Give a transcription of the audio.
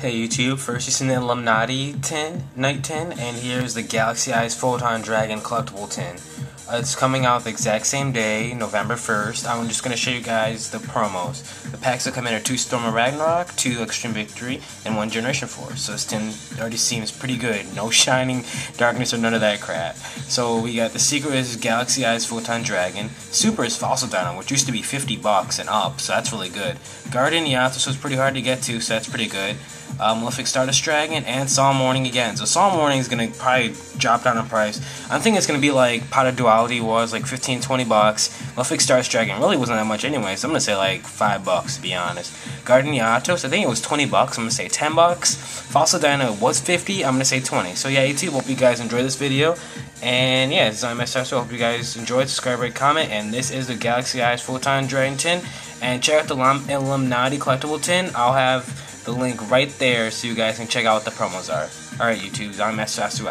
Hey YouTube, first you seen the Illuminati 10, Night 10, and here's the Galaxy Eyes Photon Dragon Collectible 10 it's coming out the exact same day, November 1st. I'm just going to show you guys the promos. The packs that come in are 2 Storm of Ragnarok, 2 Extreme Victory, and 1 Generation Force. So this tin already seems pretty good. No shining, darkness, or none of that crap. So we got the Secret is Galaxy Eyes Photon Dragon. Super is Fossil Dyna, which used to be 50 bucks and up, so that's really good. Guardian Eatos was pretty hard to get to, so that's pretty good uh, Malefic Stardust Dragon, and Solemn Warning again. So Solemn Warning is going to probably drop down in price. I'm thinking it's going to be like Pot of Duality was, like 15, 20 bucks. Malefic Stardust Dragon really wasn't that much anyway, so I'm to say like 5 bucks to be honest. Guardian Eatos, I think it was 20 bucks, I'm to say 10 bucks. Fossil Dyna was 50, I'm to say 20. So yeah, YouTube, hope you guys enjoy this video. And yeah, is MSR, so hope you guys enjoyed, subscribe, rate, comment, and this is the Galaxy Eyes Photon Dragon tin. And check out the Illuminati collectible tin. I'll have the link right there so you guys can check out what the promos are. Alright, YouTube, I'm SSU out.